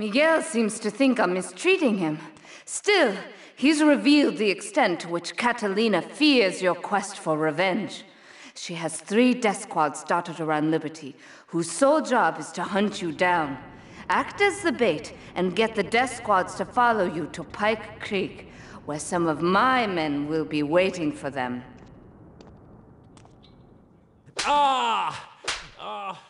Miguel seems to think I'm mistreating him. Still, he's revealed the extent to which Catalina fears your quest for revenge. She has three death squads dotted around Liberty, whose sole job is to hunt you down. Act as the bait and get the death squads to follow you to Pike Creek, where some of my men will be waiting for them. Ah! Ah!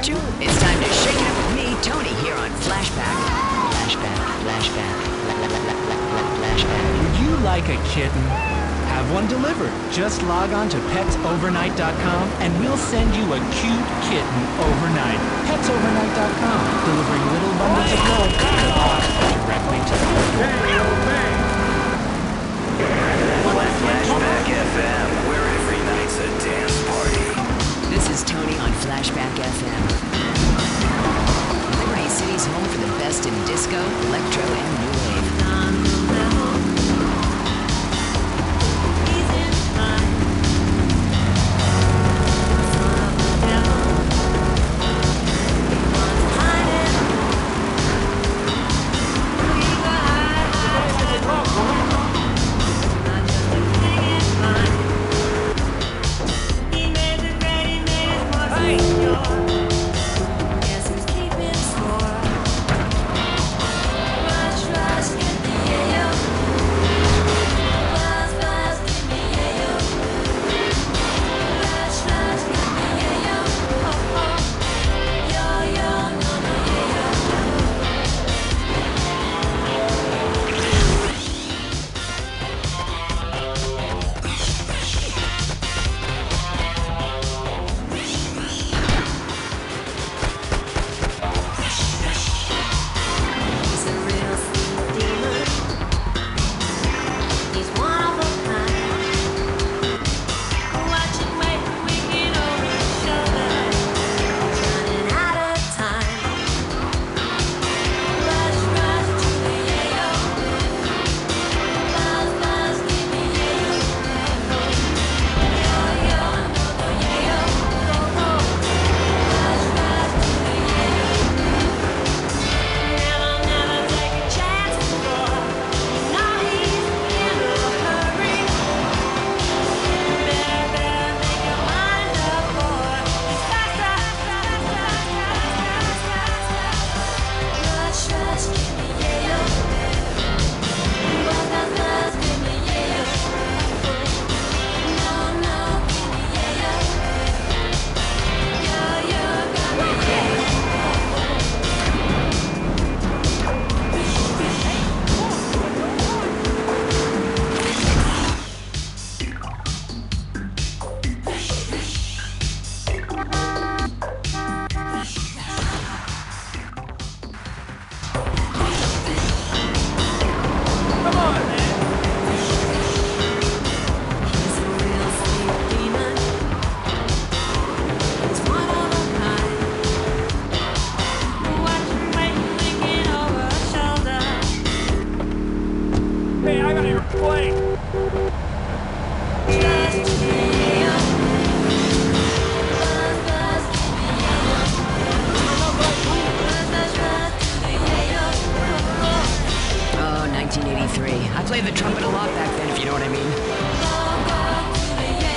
You? It's time to shake it up with me, Toni, here on Flashback. Flashback, flashback, la la la la la flashback. Would you like a kitten? Have one delivered. Just log on to petsovernight.com and we'll send you a cute kitten overnight. Petsovernight.com, delivering little bundles of love Oh, I played the trumpet a lot back then, if you know what I mean.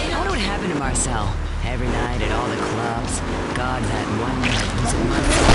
I wonder what happened to Marcel. Every night at all the clubs. God, that one night was